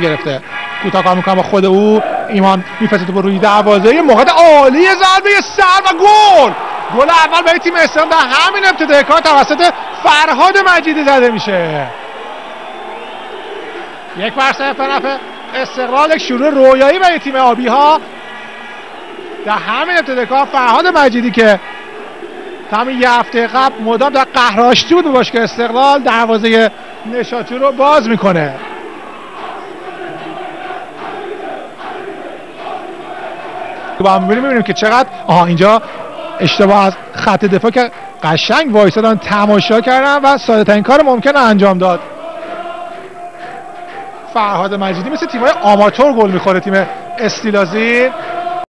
گرفته. کوتاه کار می‌کنم با خود او. ایمان میفرسته تو روی دروازه. یه موقع عالی ضربه سر و گل. گل اول برای تیم استقلال در همین ابتدای کار توسط فرهاد مجیدی زده میشه. یک بر صفر طرف استقلال شروع رویایی برای تیم آبی ها در همین ابتدای کار فرهاد مجیدی که همین یه هفته قبل مدام در قهراشتی بود که استقلال دروازه نشاطی رو باز می‌کنه. با هم می‌بینیم که چقدر آها اینجا اشتباه از خط دفاع که قشنگ وایسادن تماشا کردن و ساده ترین کار ممکن انجام داد. فرهاد مجیدی مثل تیمای آماتور گل می‌خوره تیم استیلازی.